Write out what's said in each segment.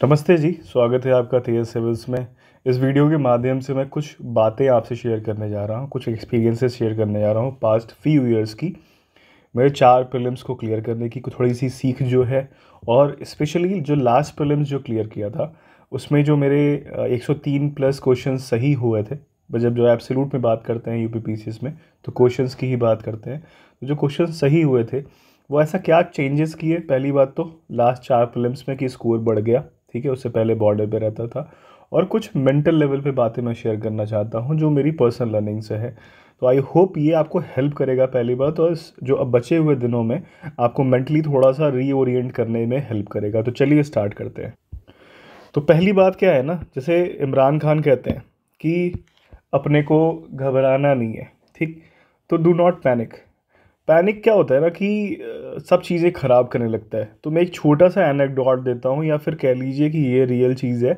नमस्ते जी, स्वागत है आपका तेज सिविल्स में। इस वीडियो के माध्यम से मैं कुछ बातें आपसे शेयर करने जा रहा हूँ, कुछ एक्सपीरियंसेस शेयर करने जा रहा हूँ पास्ट फ्यू ईयर्स की। मेरे चार प्रीलिम्स को क्लियर करने की थोड़ी सी सीख जो है, और स्पेशली जो लास्ट प्रीलिम्स जो क्लियर किया था, उसमें जो मेरे 103 प्लस क्वेश्चन सही हुए थे। जब जो एब्सोल्यूट में बात करते हैं यू पी में तो क्वेश्चंस की ही बात करते हैं। तो जो क्वेश्चन सही हुए थे, वो ऐसा क्या चेंजेस किए? पहली बात तो लास्ट चार फिल्म्स में कि स्कोर बढ़ गया। ठीक है, उससे पहले बॉर्डर पे रहता था। और कुछ मेंटल लेवल पे बातें मैं शेयर करना चाहता हूँ, जो मेरी पर्सनल लर्निंग से है। तो आई होप ये आपको हेल्प करेगा पहली बात, और जो अब बचे हुए दिनों में आपको मेंटली थोड़ा सा रीओरिएंट करने में हेल्प करेगा। तो चलिए स्टार्ट करते हैं। तो पहली बात क्या है ना, जैसे इमरान खान कहते हैं कि अपने को घबराना नहीं है, ठीक? तो डू नॉट पैनिक पैनिक क्या होता है ना कि सब चीज़ें ख़राब करने लगता है। तो मैं एक छोटा सा एनेक्डोट देता हूँ या फिर कह लीजिए कि ये रियल चीज़ है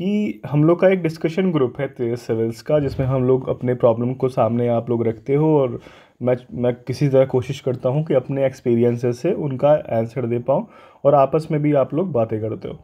कि हम लोग का एक डिस्कशन ग्रुप है तेज सिविल्स का, जिसमें हम लोग अपने प्रॉब्लम को सामने आप लोग रखते हो और मैं मैं किसी तरह कोशिश करता हूँ कि अपने एक्सपीरियंसेस से उनका आंसर दे पाऊँ और आपस में भी आप लोग बातें करते हो।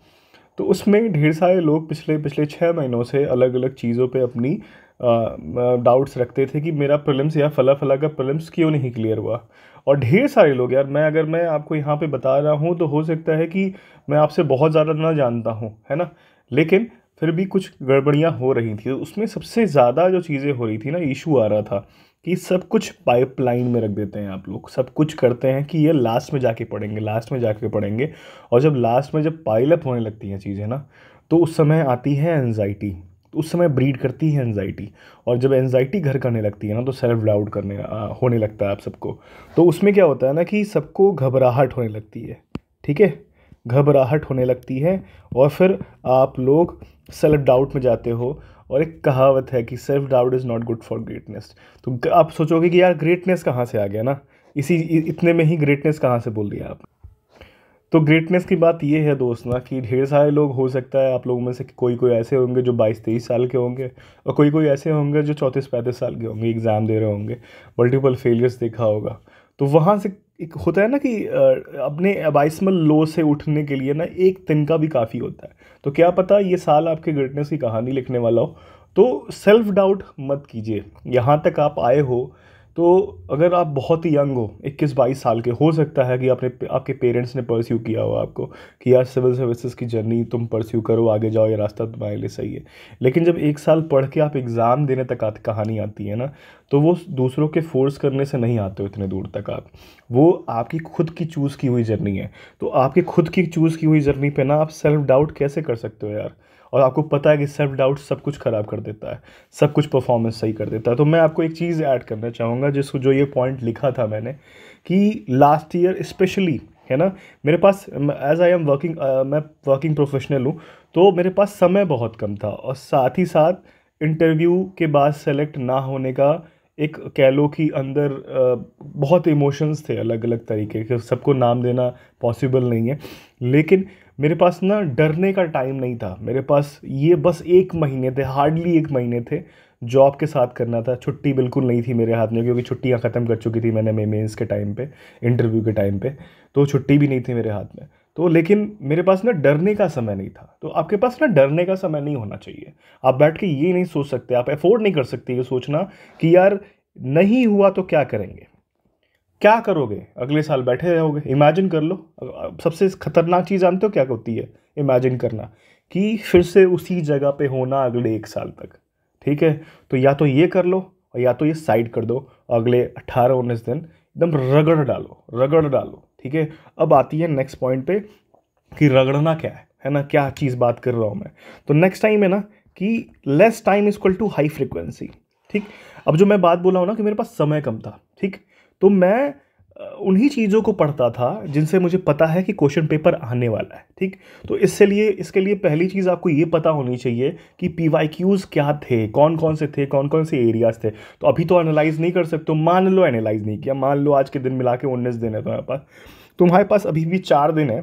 तो उसमें ढेर सारे लोग पिछले पिछले छः महीनों से अलग अलग चीज़ों पे अपनी डाउट्स रखते थे कि मेरा प्रिलिम्स या फला फला का प्रिलिम्स क्यों नहीं क्लियर हुआ? और ढेर सारे लोग यार, मैं अगर मैं आपको यहाँ पे बता रहा हूँ तो हो सकता है कि मैं आपसे बहुत ज़्यादा ना जानता हूँ, है ना? लेकिन फिर भी कुछ गड़बड़ियाँ हो रही थी। तो उसमें सबसे ज़्यादा जो चीज़ें हो रही थी ना इशू आ रहा था कि सब कुछ पाइपलाइन में रख देते हैं आप लोग। सब कुछ करते हैं कि ये लास्ट में जाके पढ़ेंगे लास्ट में जाके पढ़ेंगे। और जब लास्ट में जब पाइलअप होने लगती हैं चीज़ें ना तो उस समय आती है एनजाइटी उस समय ब्रीड करती है एनजाइटी और जब एनजाइटी घर करने लगती है ना तो सेल्फ डाउट करने आ, होने लगता है आप सबको। तो उसमें क्या होता है ना कि सबको घबराहट होने लगती है ठीक है? घबराहट होने लगती है और फिर आप लोग सेल्फ डाउट में जाते हो और एक कहावत है कि self doubt is not good for greatness तो आप सोचोगे कि यार ग्रेटनेस कहाँ से आ गया ना? इसी इतने में ही ग्रेटनेस कहाँ से बोल दिया आप? तो ग्रेटनेस की बात ये है दोस्त ना कि ढेर सारे लोग हो सकता है आप लोगों में से कोई कोई ऐसे होंगे जो बाईस तेईस साल के होंगे और कोई कोई ऐसे होंगे जो चौंतीस पैंतीस साल के होंगे एग्ज़ाम दे रहे होंगे मल्टीपल फेलियर्स देखा होगा। तो वहाँ से एक होता है ना कि अपने अबाइसमल लो से उठने के लिए ना एक तिनका भी काफ़ी होता है। तो क्या पता ये साल आपके ग्रेटनेस की कहानी लिखने वाला हो। तो सेल्फ डाउट मत कीजिए। यहाँ तक आप आए हो तो अगर आप बहुत ही यंग हो, इक्कीस बाईस साल के, हो सकता है कि आपने, आपके पेरेंट्स ने परस्यू किया हो आपको कि यार सिविल सर्विसेज़ की जर्नी तुम परस्यू करो, आगे जाओ, ये रास्ता तुम्हारे लिए सही है। लेकिन जब एक साल पढ़ के आप एग्ज़ाम देने तक आती, कहानी आती है ना तो वो दूसरों के फोर्स करने से नहीं आते हो इतने दूर तक आप। वो आपकी खुद की चूज़ की हुई जर्नी है। तो आपकी खुद की चूज़ की हुई जर्नी पर ना आप सेल्फ डाउट कैसे कर सकते हो यार? और आपको पता है कि सेल्फ डाउट सब कुछ ख़राब कर देता है, सब कुछ परफॉर्मेंस सही कर देता है। तो मैं आपको एक चीज़ ऐड करना चाहूँगा जिसको जो ये पॉइंट लिखा था मैंने, कि लास्ट ईयर स्पेशली है ना? मेरे पास एज आई एम वर्किंग मैं वर्किंग प्रोफेशनल हूँ तो मेरे पास समय बहुत कम था और साथ ही साथ इंटरव्यू के बाद सेलेक्ट ना होने का एक कह लो कि अंदर बहुत इमोशंस थे अलग अलग तरीके के, सबको नाम देना पॉसिबल नहीं है। लेकिन मेरे पास ना डरने का टाइम नहीं था। मेरे पास ये बस एक महीने थे हार्डली एक महीने थे जॉब के साथ करना था। छुट्टी बिल्कुल नहीं थी मेरे हाथ में, क्योंकि छुट्टियाँ ख़त्म कर चुकी थी मैंने मे मेन्स के टाइम पे इंटरव्यू के टाइम पे तो छुट्टी भी नहीं थी मेरे हाथ में। तो लेकिन मेरे पास ना डरने का समय नहीं था। तो आपके पास ना डरने का समय नहीं होना चाहिए। आप बैठ के ये नहीं सोच सकते, आप अफोर्ड नहीं कर सकते ये सोचना कि यार नहीं हुआ तो क्या करेंगे? क्या करोगे? अगले साल बैठे रहोगे। इमेजिन कर लो। सबसे खतरनाक चीज़ जानते हो क्या होती है? इमेजिन करना कि फिर से उसी जगह पे होना अगले एक साल तक। ठीक है? तो या तो ये कर लो या तो ये साइड कर दो। अगले अट्ठारह उन्नीस दिन एकदम रगड़ डालो। रगड़ डालो। ठीक है? अब आती है नेक्स्ट पॉइंट पे कि रगड़ना क्या है? है ना? क्या चीज़ बात कर रहा हूँ मैं? तो नेक्स्ट टाइम है ना कि less time is equal to high frequency ठीक? अब जो मैं बात बोला हूँ ना कि मेरे पास समय कम था। ठीक? तो मैं उन्हीं चीज़ों को पढ़ता था जिनसे मुझे पता है कि क्वेश्चन पेपर आने वाला है, ठीक? तो इससे लिए, इसके लिए पहली चीज़ आपको ये पता होनी चाहिए कि पी वाई क्यूज़ क्या थे कौन कौन से थे कौन कौन से एरियाज़ थे। तो अभी तो एनालाइज नहीं कर सकते, मान लो एनालाइज नहीं किया, मान लो आज के दिन मिला के उन्नीस दिन है तुम्हारे पास। तुम्हारे पास अभी भी चार दिन है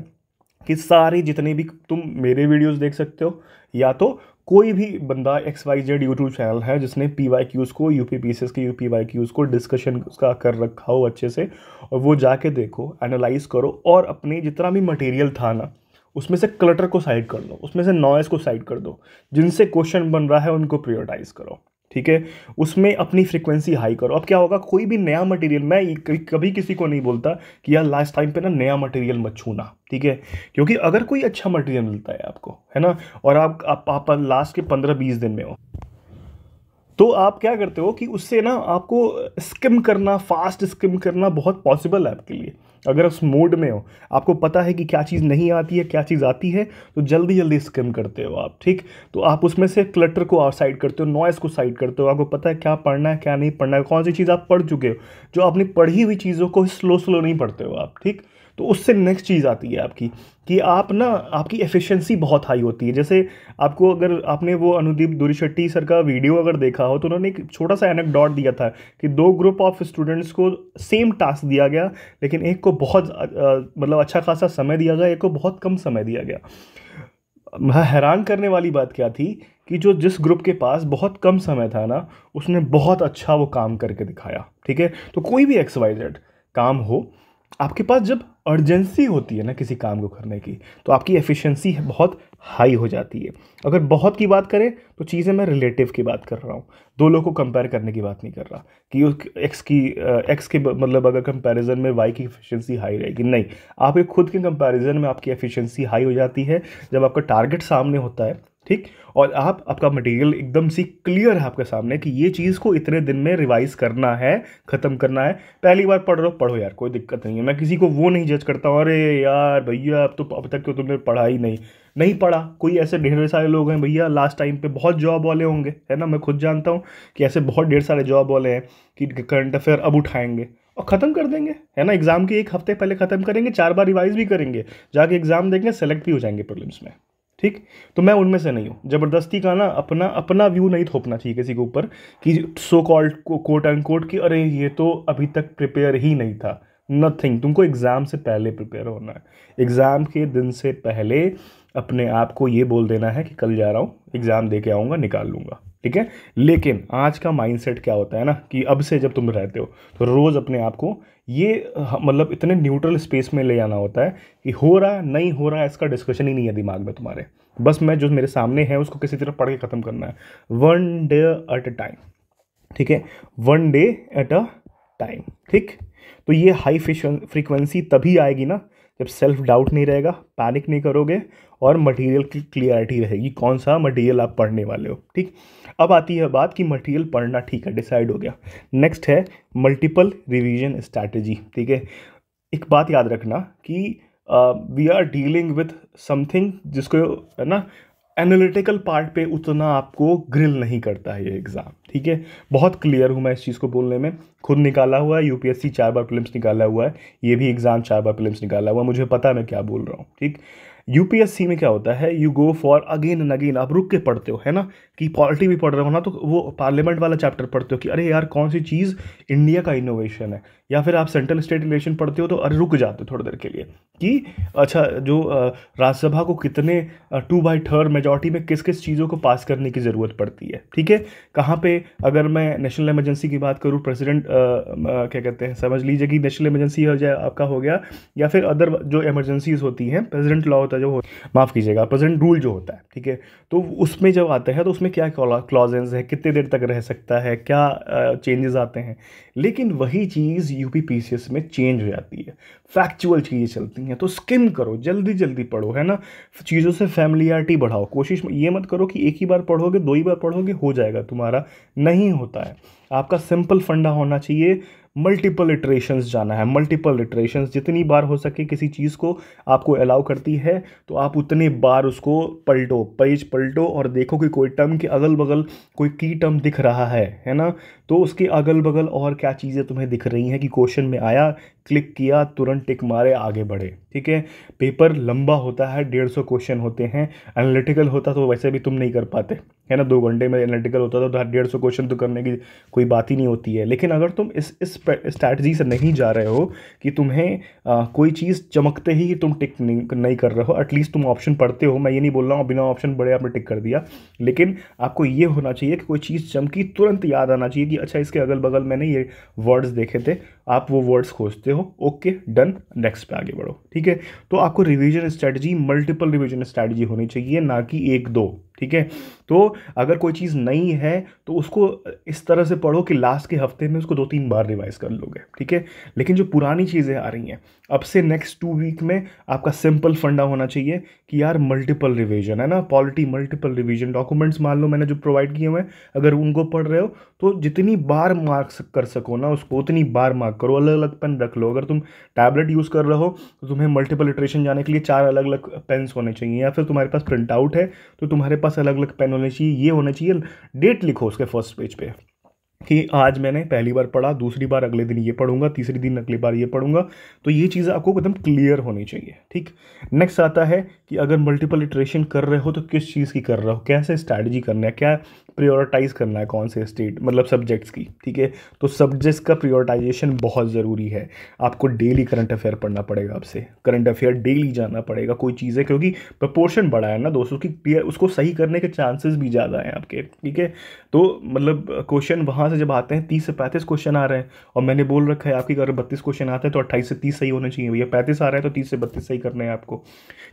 कि सारे जितने भी तुम मेरे वीडियोस देख सकते हो, या तो कोई भी बंदा X Y Z YouTube channel है, जिसने पी वाई क्यूज़ को U P P C S के यू पी वाई क्यूज़ को डिस्कशन उसका कर रखा हो अच्छे से, और वो जाके देखो एनालाइज करो, और अपने जितना भी मटेरियल था ना, उसमें से क्लटर को साइड कर दो उसमें से नॉइज़ को साइड कर दो, जिनसे क्वेश्चन बन रहा है उनको प्रियोरिटाइज करो। ठीक है? उसमें अपनी फ्रिक्वेंसी हाई करो। अब क्या होगा? कोई भी नया मटेरियल मैं कभी किसी को नहीं बोलता कि यार लास्ट टाइम पे ना नया मटेरियल मत छूना ठीक है? क्योंकि अगर कोई अच्छा मटेरियल मिलता है आपको है ना? और आप आप, आप लास्ट के पंद्रह बीस दिन में हो तो आप क्या करते हो कि उससे ना आपको स्किम करना फास्ट स्किम करना बहुत पॉसिबल है आपके लिए। अगर उस मोड में हो, आपको पता है कि क्या चीज़ नहीं आती है, क्या चीज़ आती है तो जल्दी जल्दी स्किम करते हो आप, ठीक? तो आप उसमें से क्लटर को साइड करते हो नॉइस को साइड करते हो, आपको पता है क्या पढ़ना है, क्या नहीं पढ़ना है, कौन सी चीज़ आप पढ़ चुके हो, जो अपनी पढ़ी हुई चीज़ों को स्लो स्लो नहीं पढ़ते हो आप, ठीक? तो उससे नेक्स्ट चीज़ आती है आपकी, कि आप ना, आपकी एफिशिएंसी बहुत हाई होती है। जैसे आपको अगर आपने वो अनुदीप दुरीशेट्टी सर का वीडियो अगर देखा हो तो उन्होंने एक छोटा सा एनक डॉट दिया था कि दो ग्रुप ऑफ़ स्टूडेंट्स को सेम टास्क दिया गया, लेकिन एक को बहुत मतलब अच्छा खासा समय दिया गया, एक को बहुत कम समय दिया गया। हैरान करने वाली बात क्या थी कि जो जिस ग्रुप के पास बहुत कम समय था ना, उसने बहुत अच्छा वो काम करके दिखाया, ठीक है? तो कोई भी एक्स वाई जेड काम हो, आपके पास जब अर्जेंसी होती है ना किसी काम को करने की तो आपकी एफिशिएंसी बहुत हाई हो जाती है। अगर बहुत की बात करें तो चीज़ें मैं रिलेटिव की बात कर रहा हूँ। दो लोग को कंपेयर करने की बात नहीं कर रहा। कि उस एक्स की एक्स के मतलब अगर कंपैरिजन में वाई की एफिशिएंसी हाई रहेगी, नहीं। आपके खुद के कंपैरिजन में आपकी एफिशिएंसी हाई हो जाती है। जब आपका टारगेट सामने होता है ठीक? और आप, आपका मटेरियल एकदम सी क्लियर है आपके सामने कि ये चीज़ को इतने दिन में रिवाइज करना है, ख़त्म करना है। पहली बार पढ़ रहे हो, पढ़ो यार, कोई दिक्कत नहीं है। मैं किसी को वो नहीं जज करता हूँ, अरे यार भैया, अब तो अब तक तो तुमने पढ़ा ही नहीं। नहीं पढ़ा? कोई ऐसे ढेर सारे लोग हैं भैया लास्ट टाइम पे बहुत जॉब वाले होंगे, है ना? मैं खुद जानता हूँ कि ऐसे बहुत ढेर सारे जॉब वाले हैं कि करंट अफेयर अब उठाएँगे और ख़त्म कर देंगे, है ना? एग्ज़ाम के एक हफ़्ते पहले ख़त्म करेंगे, चार बार रिवाइज भी करेंगे, जाके एग्ज़ाम देंगे सेलेक्ट भी हो जाएँगे प्रीलिम्स में। ठीक? तो मैं उनमें से नहीं हूँ। ज़बरदस्ती का ना अपना अपना व्यू नहीं थोपना चाहिए किसी के ऊपर कि so called quote and quote कि अरे ये तो अभी तक प्रिपेयर ही नहीं था। नथिंग तुमको एग्ज़ाम से पहले प्रिपेयर होना है। एग्ज़ाम के दिन से पहले अपने आप को ये बोल देना है कि कल जा रहा हूँ एग्ज़ाम दे के आऊँगा, निकाल लूँगा। ठीक है? लेकिन आज का माइंडसेट क्या होता है ना कि अब से जब तुम रहते हो तो रोज़ अपने आप को ये मतलब इतने न्यूट्रल स्पेस में ले आना होता है कि हो रहा नहीं हो रहा इसका डिस्कशन ही नहीं है दिमाग में तुम्हारे। बस मैं जो मेरे सामने है, उसको किसी तरह पढ़ के ख़त्म करना है। One day at a time ठीक है? One day at a time ठीक? तो ये हाई फ्रिक्वेंसी तभी आएगी ना जब सेल्फ डाउट नहीं रहेगा पैनिक नहीं करोगे और मटेरियल की क्लियरिटी रहेगी, कौन सा मटेरियल आप पढ़ने वाले हो, ठीक? अब आती है बात कि मटेरियल पढ़ना ठीक है डिसाइड हो गया। नेक्स्ट है मल्टीपल रिवीजन स्ट्रैटेजी ठीक है? एक बात याद रखना कि we are dealing with something जिसको, है ना एनालिटिकल पार्ट पे उतना आपको ग्रिल नहीं करता है ये एग्ज़ाम ठीक है? बहुत क्लियर हूँ मैं इस चीज़ को बोलने में। खुद निकाला हुआ है यूपीएससी चार बार फ़िल्म निकाला हुआ है, ये भी एग्ज़ाम चार बार फ़िल्म निकाला हुआ है, मुझे पता है मैं क्या बोल रहा हूँ, ठीक? यूपीएससी में क्या होता है you go for again and again आप रुक के पढ़ते हो, है ना? कि पॉलिटी भी पढ़ रहे हो ना तो वो पार्लियामेंट वाला चैप्टर पढ़ते हो कि अरे यार, कौन सी चीज़ इंडिया का इनोवेशन है? या फिर आप सेंट्रल स्टेट रिलेशन पढ़ते हो तो अरे रुक जाते हो थोड़ी देर के लिए। कि अच्छा जो राज्यसभा को कितने टू बाई थर्ड मेजॉरिटी में किस किस चीज़ों को पास करने की ज़रूरत पड़ती है, ठीक है? कहाँ पे, अगर मैं नेशनल इमरजेंसी की बात करूँ प्रेसिडेंट क्या कहते हैं, समझ लीजिए कि नेशनल इमरजेंसी हो जाए, आपका हो गया, या फिर अदर जो इमरजेंसीज होती हैं प्रेजिडेंट लॉ होता है जो माफ़ कीजिएगा प्रेसिडेंट रूल जो होता है, ठीक है? तो उसमें जब आता है तो उसमें क्या क्लॉजेंस है? कितने देर तक रह सकता है? क्या चेंजेस आते हैं? लेकिन वही चीज़ यू पी में चेंज हो जाती है। फैक्चुअल चीज़ें चलती हैं तो स्किम करो, जल्दी जल्दी पढ़ो, है ना? चीज़ों से फैमिलियरिटी बढ़ाओ। कोशिश ये मत करो कि एक ही बार पढ़ोगे, दो ही बार पढ़ोगे, हो जाएगा तुम्हारा। नहीं होता है। आपका सिंपल फंडा होना चाहिए। मल्टीपल इटरेशंस जाना है मल्टीपल इटरेशंस जितनी बार हो सके किसी चीज़ को आपको अलाउ करती है तो आप उतने बार उसको पलटो पेज पलटो और देखो कि कोई टर्म के अगल बगल कोई की टर्म दिख रहा है है ना? तो उसके अगल बगल और क्या चीज़ें तुम्हें दिख रही हैं कि क्वेश्चन में आया क्लिक किया तुरंत टिक मारे आगे बढ़े। ठीक है? पेपर लंबा होता है डेढ़ सौ क्वेश्चन होते हैं। एनालिटिकल होता तो वैसे भी तुम नहीं कर पाते है ना? दो घंटे में एनालिटिकल होता तो डेढ़ सौ क्वेश्चन तो करने की कोई बात ही नहीं होती है। लेकिन अगर तुम इस इस स्ट्रैटी से नहीं जा रहे हो कि तुम्हें आ, कोई चीज़ चमकते ही तुम टिक नहीं, नहीं कर रहे हो एटलीस्ट तुम ऑप्शन पढ़ते हो। मैं ये नहीं बोल रहा हूँ बिना ऑप्शन बड़े आपने टिक कर दिया। लेकिन आपको ये होना चाहिए कि कोई चीज़ चमकी तुरंत याद आना चाहिए कि अच्छा इसके अगल बगल मैंने ये वर्ड्स देखे थे। आप वो वर्ड्स खोजते हो ओके डन नेक्स्ट पे आगे बढ़ो, ठीक है? तो आपको revision strategy multiple revision strategy होनी चाहिए, ना कि एक, दो। ठीक है? तो अगर कोई चीज़ नई है तो उसको इस तरह से पढ़ो कि लास्ट के हफ़्ते में उसको दो तीन बार रिवाइज कर लोगे, ठीक है? लेकिन जो पुरानी चीज़ें आ रही हैं, अब से नेक्स्ट टू वीक में आपका सिंपल फंडा होना चाहिए कि यार मल्टीपल रिवीजन है ना? पॉलिटी मल्टीपल रिवीजन डॉक्यूमेंट्स मान लो मैंने जो प्रोवाइड किए हुए हैं, अगर उनको पढ़ रहे हो तो जितनी बार मार्क्स कर सको ना उसको, उतनी बार मार्क करो अलग अलग पेन रख लो। अगर तुम टैबलेट यूज़ कर रहे हो तो तुम्हें मल्टीपल इटरेशन जाने के लिए चार अलग अलग पेन्स होने चाहिए या फिर तुम्हारे पास प्रिंट आउट है तो तुम्हारे पास अलग अलग पेन होने चाहिए ये होना चाहिए डेट लिखो उसके फ़र्स्ट पेज पे कि आज मैंने पहली बार पढ़ा, दूसरी बार अगले दिन ये पढ़ूँगा, तीसरी दिन अगली बार ये पढ़ूँगा। तो ये चीज़ आपको एकदम क्लियर होनी चाहिए, ठीक? नेक्स्ट आता है कि अगर मल्टीपल इटरेशन कर रहे हो तो किस चीज़ की कर रहे हो? कैसे स्ट्रैटेजी करना है? क्या प्रियोरिटाइज़ करना है कौन से स्टेट मतलब सब्जेक्ट्स की, ठीक है? तो सब्जेक्ट्स का प्रियोरिटाइजेशन बहुत ज़रूरी है। आपको डेली करंट अफेयर पढ़ना पड़ेगा आपसे। करंट अफेयर डेली जाना पड़ेगा, कोई चीज़ें क्योंकि प्रपोर्शन बड़ा है ना दोस्तों, की उसको सही करने के चांसेस भी ज़्यादा हैं आपके, ठीक है? तो मतलब क्वेश्चन वहाँ से जब आते हैं, तीस से पैंतीस क्वेश्चन आ रहे हैं, और मैंने बोल रखा है, आपकी अगर बत्तीस क्वेश्चन आते हैं तो अट्ठाईस से तीस सही होने चाहिए, भैया पैंतीस आ रहे हैं तो तीस से बत्तीस सही करने हैं आपको।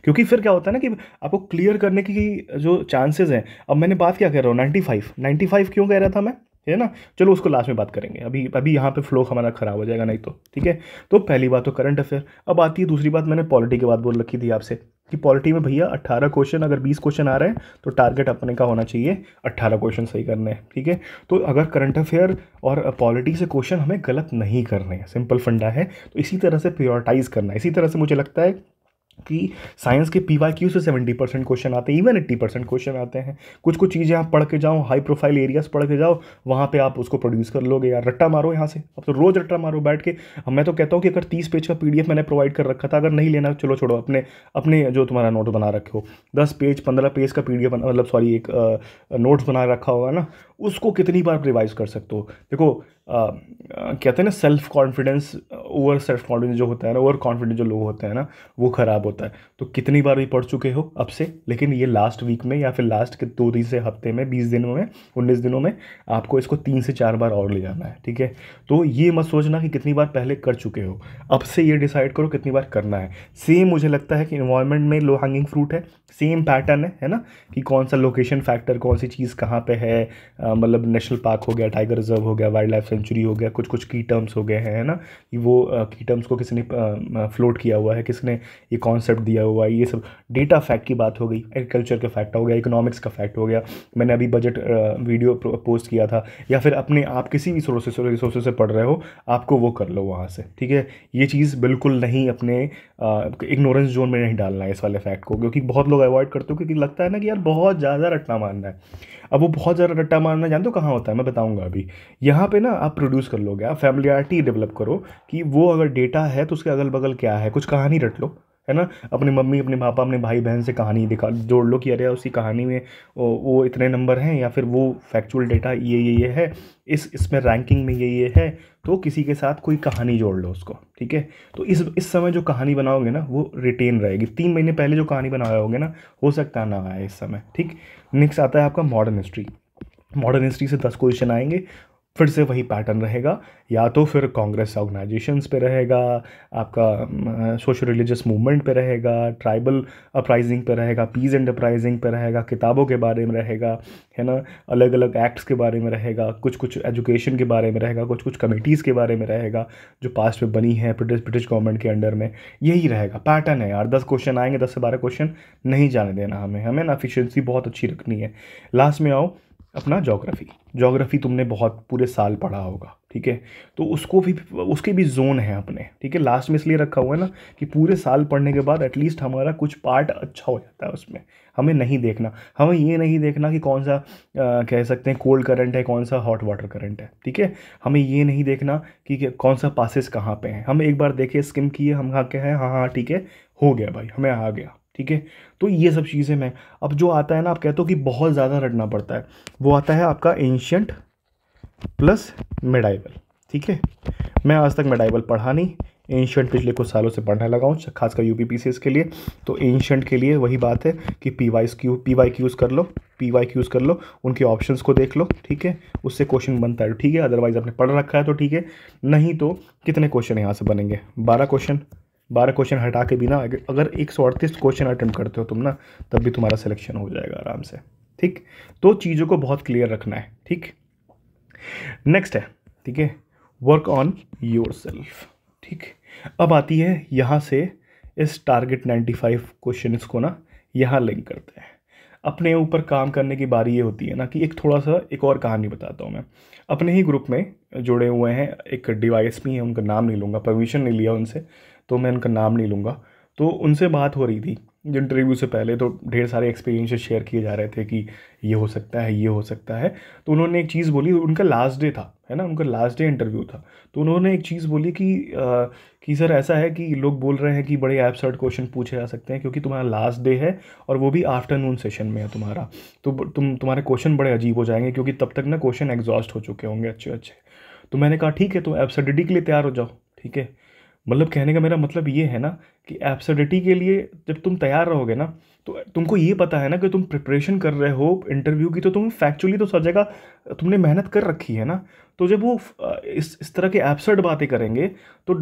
क्योंकि फिर क्या होता है ना कि आपको क्लियर करने की जो चांसेस हैं, अब मैंने बात क्या कर रहा हूँ नाइन्टी फाइव नाइन्टी फाइव क्यों कह रहा था मैं? है ना? चलो उसको लास्ट में बात करेंगे। अभी अभी यहाँ पे फ्लो हमारा ख़राब हो जाएगा नहीं तो ठीक है? तो पहली बात तो करंट अफेयर अब आती है दूसरी बात, मैंने पॉलिटी की बात बोल रखी थी आपसे कि पॉलिटी में भैया अट्ठारह क्वेश्चन अगर बीस क्वेश्चन आ रहे हैं तो टारगेट अपने का होना चाहिए अट्ठारह क्वेश्चन सही करने हैं, ठीक है? तो अगर करंट अफेयर और पॉलिटी से क्वेश्चन हमें गलत नहीं करने हैं सिंपल फंडा है तो इसी तरह से प्रियोरिटाइज करना है। इसी तरह से मुझे लगता है कि साइंस के पी वाई क्यू से सेवेंटी परसेंट क्वेश्चन आते हैं इवन एट्टी परसेंट क्वेश्चन आते हैं। कुछ कुछ चीज़ें आप पढ़ के जाओ हाई प्रोफ़ाइल एरियाज़ पढ़ के जाओ, वहाँ पे आप उसको प्रोड्यूस कर लोगे। यार, रट्टा मारो यहाँ से। अब तो रोज़ रट्टा मारो बैठ के। मैं तो कहता हूँ कि अगर तीस पेज का पी मैंने प्रोवाइड कर रखा था, अगर नहीं लेना, चलो छोड़ो, अपने अपने जो तुम्हारा नोट बना रखे हो। दस पेज पंद्रह पेज का पीडीएफ मतलब सॉरी एक नोट्स बना रखा होगा ना। उसको कितनी बार रिवाइज कर सकते हो? देखो आ, कहते हैं ना self confidence over self confidence जो होता है ना ओवर कॉन्फिडेंस जो लोग होते हैं ना वो ख़राब होता है। तो कितनी बार भी पढ़ चुके हो? अब से लेकिन ये लास्ट वीक में या फिर लास्ट के दो दिन से हफ़्ते में बीस दिनों में उन्नीस दिनों में आपको इसको तीन से चार बार और ले जाना है ठीक है? तो ये मत सोचना कि कितनी बार पहले कर चुके हो। अब से ये डिसाइड करो कितनी बार करना है। सेम मुझे लगता है कि इन्वायरमेंट में लो हैंगिंग फ्रूट है। सेम पैटर्न है है ना? कि कौन सा लोकेशन फैक्टर कौन सी चीज़ कहाँ पर है मतलब नेशनल पार्क हो गया, टाइगर रिज़र्व हो गया वाइल्ड लाइफ सेंचुरी हो गया कुछ कुछ की टर्म्स हो गए हैं, है ना? कि वो की टर्म्स को किसने फ्लोट किया हुआ है, किसने ये कॉन्सेप्ट दिया हुआ है, ये सब। डेटा फैक्ट की बात हो गई एग्रीकल्चर का फैक्ट हो गया इकोनॉमिक्स का फैक्ट हो गया। मैंने अभी बजट वीडियो पोस्ट किया था, या फिर अपने आप किसी भी सोर्सेस रिसोर्सेज से पढ़ रहे हो, आपको वो कर लो वहाँ से, ठीक है? ये चीज़ बिल्कुल नहीं अपने इग्नोरेंस जोन में नहीं डालना है इस वाले फैक्ट को, क्योंकि बहुत लोग अवॉइड करते हो, क्योंकि लगता है ना कि यार बहुत ज़्यादा रटना मानना है। अब वो बहुत ज़्यादा रट्टा मारना जानते हो कहाँ होता है? मैं बताऊँगा अभी। यहाँ पे ना आप प्रोड्यूस कर लोगे, आप फैमिलियरिटी डेवलप करो कि वो अगर डेटा है तो उसके अगल बगल क्या है? कुछ कहानी रट लो। है ना? अपनी मम्मी अपने पापा अपने भाई बहन से कहानी दिखा जोड़ लो कि अरे उसी कहानी में वो, इतने नंबर हैं या फिर वो फैक्चुअल डेटा ये ये ये है इस इसमें रैंकिंग में ये ये है तो किसी के साथ कोई कहानी जोड़ लो उसको ठीक है? तो इस इस समय जो कहानी बनाओगे ना वो रिटेन रहेगी। तीन महीने पहले जो कहानी बनाए होगे ना हो सकता ना आए इस समय ठीक? नेक्स्ट आता है आपका मॉडर्न हिस्ट्री मॉडर्न हिस्ट्री से दस क्वेश्चन आएँगे फिर से वही पैटर्न रहेगा। या तो फिर कांग्रेस ऑर्गेनाइजेशंस पे रहेगा, आपका सोशल रिलीजियस मूवमेंट पे रहेगा ट्राइबल अपराइजिंग पे रहेगा पीस एंड अपराइजिंग पे रहेगा, किताबों के बारे में रहेगा, है ना? अलग अलग एक्ट्स के बारे में रहेगा कुछ कुछ एजुकेशन के बारे में रहेगा कुछ कुछ कमिटीज़ के बारे में रहेगा, जो पास्ट में बनी है ब्रिटिश ब्रिटिश गवर्नमेंट के अंडर में, यही रहेगा। पैटर्न है यार, दस क्वेश्चन आएँगे, दस से बारह क्वेश्चन नहीं जाने देना हमें। हमें ना एफिशिएंसी बहुत अच्छी रखनी है। लास्ट में आओ। अपना जोग्राफ़ी जोग्राफ़ी तुमने बहुत पूरे साल पढ़ा होगा ठीक है? तो उसको भी उसके भी जोन है अपने ठीक है? लास्ट में इसलिए रखा हुआ है ना कि पूरे साल पढ़ने के बाद एटलीस्ट हमारा कुछ पार्ट अच्छा हो जाता है उसमें। हमें नहीं देखना। हमें ये नहीं देखना कि कौन सा आ, कह सकते हैं कोल्ड करंट है कौन सा हॉट वाटर करंट है ठीक है? हमें ये नहीं देखना कि कौन सा पासिस कहाँ पे है। हम एक बार देखे स्किम किए हम कहाँ के हैं हाँ हाँ ठीक है? हो गया भाई हमें आ गया। ठीक है? तो ये सब चीज़ें मैं अब जो आता है ना, आप कहते हो कि बहुत ज़्यादा रटना पड़ता है। वो आता है आपका एंशंट प्लस मेडाइवल ठीक है? मैं आज तक मेडाइवल पढ़ा नहीं। एंशंट पिछले कुछ सालों से पढ़ने लगा हूँ, खासकर यू पी के लिए। तो एंशंट के लिए वही बात है कि P Y Q P Y Qs कर लो पी वाई क्यूज़ कर लो, उनके ऑप्शंस को देख लो, ठीक है? उससे क्वेश्चन बनता है, ठीक है? अदरवाइज़ आपने पढ़ रखा है तो ठीक है। नहीं तो कितने क्वेश्चन यहाँ से बनेंगे? बारह क्वेश्चन बारह क्वेश्चन हटा के भी ना, अगर एक सौ अड़तीस क्वेश्चन अटैम्प्ट करते हो तुम ना, तब भी तुम्हारा सिलेक्शन हो जाएगा आराम से, ठीक? तो चीज़ों को बहुत क्लियर रखना है, ठीक? नेक्स्ट है, ठीक है? वर्क ऑन योर सेल्फ ठीक? अब आती है यहाँ से इस टारगेट 95 क्वेश्चन को ना, यहाँ लिंक करते हैं। अपने ऊपर काम करने की बारी ये होती है ना कि एक थोड़ा सा एक और कहानी बताता हूँ मैं। अपने ही ग्रुप में जुड़े हुए हैं, एक डिवाइस भी है, उनका नाम नहीं लूँगा परमिशन नहीं लिया उनसे तो मैं उनका नाम नहीं लूँगा। तो उनसे बात हो रही थी इंटरव्यू से पहले तो ढेर सारे एक्सपीरियंसेस शेयर किए जा रहे थे कि ये हो सकता है ये हो सकता है। तो उन्होंने एक चीज़ बोली उनका लास्ट डे था है ना? उनका लास्ट डे इंटरव्यू था। तो उन्होंने एक चीज़ बोली कि आ, कि सर ऐसा है कि लोग बोल रहे हैं कि बड़े एबसर्ड क्वेश्चन पूछे जा सकते हैं क्योंकि तुम्हारा लास्ट डे है और वो भी आफ्टरनून सेशन में है तुम्हारा। तो तुम तुम्हारे क्वेश्चन बड़े अजीब हो जाएँगे क्योंकि तब तक ना क्वेश्चन एग्जॉस्ट हो चुके होंगे अच्छे अच्छे तो मैंने कहा ठीक है तुम एब्सर्डिटी के लिए तैयार हो जाओ ठीक है? मतलब कहने का मेरा मतलब ये है ना कि एब्सर्डिटी के लिए जब तुम तैयार रहोगे ना तो तुमको ये पता है ना कि तुम प्रिपरेशन कर रहे हो इंटरव्यू की तो तुम फैक्चुअली तो सब जगह तुमने मेहनत कर रखी है ना? तो जब वो इस इस तरह के एब्सर्ड बातें करेंगे तो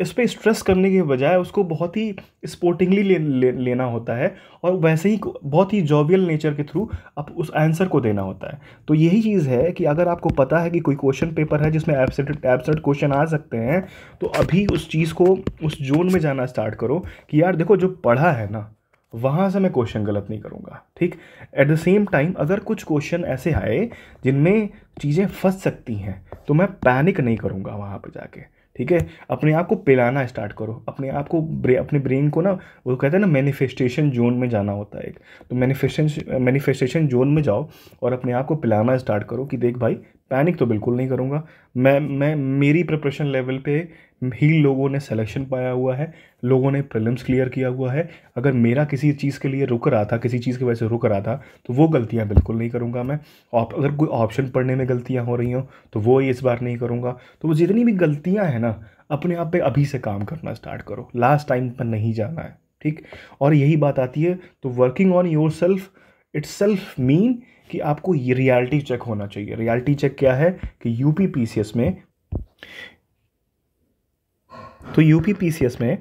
इस पर स्ट्रेस करने के बजाय उसको बहुत ही स्पोर्टिंगली ले, ले, लेना होता है और वैसे ही बहुत ही जॉबियल नेचर के थ्रू आप उस आंसर को देना होता है। तो यही चीज़ है कि अगर आपको पता है कि कोई क्वेश्चन पेपर है जिसमें एब्सर्ड एब्सर्ड क्वेश्चन आ सकते हैं तो अभी उस चीज़ को उस जोन में जाना स्टार्ट करो। कि यार देखो जो पढ़ा है ना वहाँ से मैं क्वेश्चन गलत नहीं करूँगा ठीक? एट द सेम टाइम अगर कुछ क्वेश्चन ऐसे आए जिनमें चीज़ें फंस सकती हैं तो मैं पैनिक नहीं करूँगा वहाँ पर जाके ठीक है? अपने आप को पिलाना स्टार्ट करो अपने आप को ब्रे, अपने ब्रेन को ना वो कहते हैं ना मैनिफेस्टेशन जोन में जाना होता है एक। तो मैनिफेस्टेशन मैनिफेस्टेशन जोन में जाओ और अपने आप को पिलाना स्टार्ट करो कि देख भाई पैनिक तो बिल्कुल नहीं करूँगा। मैं मैं, मेरी प्रिपरेशन लेवल पे ही लोगों ने सिलेक्शन पाया हुआ है, लोगों ने प्रीलिम्स क्लियर किया हुआ है। अगर मेरा किसी चीज़ के लिए रुक रहा था, किसी चीज़ की वजह से रुक रहा था तो वो गलतियाँ बिल्कुल नहीं करूँगा मैं। और अगर कोई ऑप्शन पढ़ने में गलतियाँ हो रही हों तो वो इस बार नहीं करूँगा। तो वो जितनी भी गलतियाँ हैं ना, अपने आप पर अभी से काम करना स्टार्ट करो। लास्ट टाइम पर नहीं जाना है, ठीक? और यही बात आती है तो working on yourself itself mean कि आपको ये रियलिटी चेक होना चाहिए। रियलिटी चेक क्या है? कि यूपी पीसीएस में तो यूपी पीसीएस में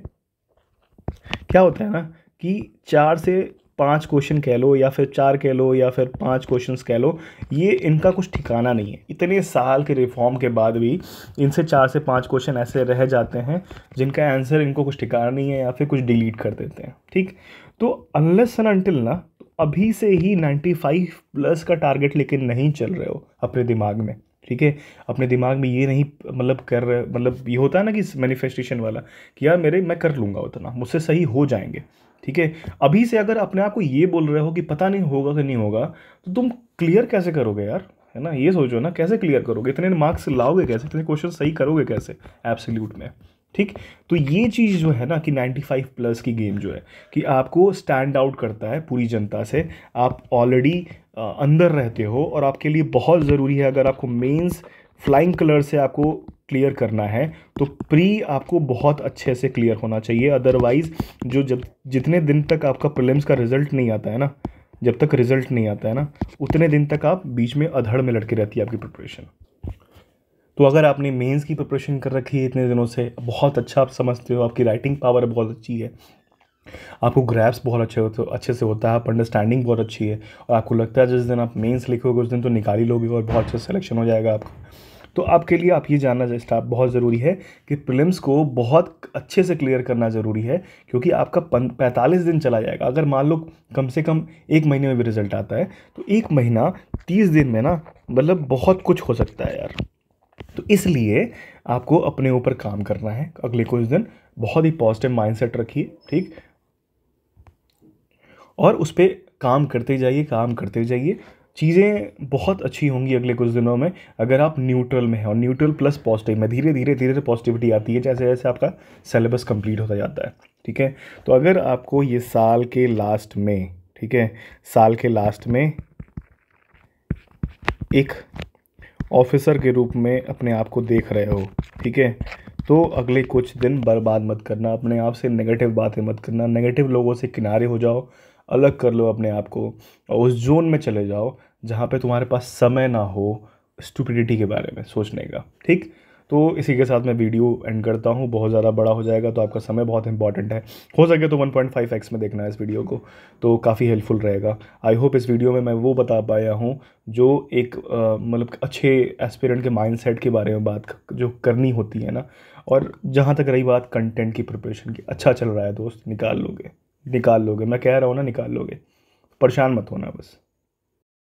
क्या होता है ना कि चार से पाँच क्वेश्चन कह लो या फिर चार कह लो या फिर पाँच क्वेश्चंस कह लो, ये इनका कुछ ठिकाना नहीं है। इतने साल के रिफॉर्म के बाद भी इनसे चार से पाँच क्वेश्चन ऐसे रह जाते हैं जिनका आंसर इनको कुछ ठिकाना नहीं है या फिर कुछ डिलीट कर देते हैं, ठीक? तो अनलेस एंड अनटिल ना अभी से ही 95 प्लस का टारगेट लेके नहीं चल रहे हो अपने दिमाग में, ठीक है? अपने दिमाग में ये नहीं मतलब कर रहे मतलब ये होता है ना कि मैनिफेस्टेशन वाला कि यार मेरे, मैं कर लूँगा उतना, मुझसे सही हो जाएँगे, ठीक है? अभी से अगर अपने आप को ये बोल रहे हो कि पता नहीं होगा कि नहीं होगा तो तुम क्लियर कैसे करोगे यार, है ना? ये सोचो ना, कैसे क्लियर करोगे? इतने मार्क्स लाओगे कैसे? इतने क्वेश्चन सही करोगे कैसे? एब्सोल्यूट में। ठीक? तो ये चीज़ जो है ना कि 95 प्लस की गेम जो है कि आपको स्टैंड आउट करता है पूरी जनता से। आप ऑलरेडी अंदर रहते हो और आपके लिए बहुत ज़रूरी है अगर आपको मेंस फ्लाइंग कलर से आपको क्लियर करना है तो प्री आपको बहुत अच्छे से क्लियर होना चाहिए। अदरवाइज़ जो जब, जितने दिन तक आपका प्रिलिम्स का रिज़ल्ट नहीं आता है ना, जब तक रिज़ल्ट नहीं आता है ना, उतने दिन तक आप बीच में अधड़ में लटके रहती है आपकी प्रिपरेशन तो अगर आपने मेंस की प्रिपरेशन कर रखी है इतने दिनों से, बहुत अच्छा आप समझते हो, आपकी राइटिंग पावर बहुत अच्छी है। आपको ग्रैप्स बहुत अच्छे होते, अच्छे से होता है, आप अंडरस्टैंडिंग बहुत अच्छी है, और आपको लगता है जिस दिन आप मेंस लिखोगे, उस दिन तो निकाल ही लोगे और बहुत अच्छा सिलेक्शन हो जाएगा आपका। तो आपके लिए आप ये जानना स्टाफ बहुत ज़रूरी है कि प्रिलिम्स को बहुत अच्छे से क्लियर करना ज़रूरी है, क्योंकि आपका पैंतालीस दिन चला जाएगा। अगर मान लो कम से कम एक महीने में भी रिज़ल्ट आता है तो एक महीना, तीस दिन में ना मतलब बहुत कुछ हो सकता है यार। तो इसलिए आपको अपने ऊपर काम करना है। अगले कुछ दिन बहुत ही पॉजिटिव माइंडसेट रखिए, ठीक? और उस पर काम करते जाइए, काम करते जाइए। चीज़ें बहुत अच्छी होंगी अगले कुछ दिनों में, अगर आप न्यूट्रल में हैं और न्यूट्रल प्लस पॉजिटिव में, धीरे धीरे धीरे धीरे पॉजिटिविटी आती है, जैसे जैसे आपका सिलेबस कंप्लीट होता जाता है, ठीक है? तो अगर आपको ये साल के लास्ट में, ठीक है? साल के लास्ट में एक ऑफिसर के रूप में अपने आप को देख रहे हो, ठीक है? तो अगले कुछ दिन बर्बाद मत करना, अपने आप से नेगेटिव बातें मत करना नेगेटिव लोगों से किनारे हो जाओ, अलग कर लो अपने आप को और उस जोन में चले जाओ जहाँ पे तुम्हारे पास समय ना हो स्टूपिडिटी के बारे में सोचने का, ठीक? तो इसी के साथ मैं वीडियो एंड करता हूँ। बहुत ज़्यादा बड़ा हो जाएगा तो आपका समय बहुत इंपॉर्टेंट है। हो सके तो 1.5 एक्स में देखना है इस वीडियो को तो काफ़ी हेल्पफुल रहेगा। आई होप इस वीडियो में मैं वो बता पाया हूँ जो एक मतलब अच्छे एस्पिरेंट के माइंडसेट के बारे में बात जो करनी होती है ना। और जहाँ तक रही बात कंटेंट की प्रिपरेशन की अच्छा चल रहा है दोस्त, निकाल लोगे। निकाल लोगे। मैं कह रहा हूँ ना निकाल लोगे। परेशान मत होना बस।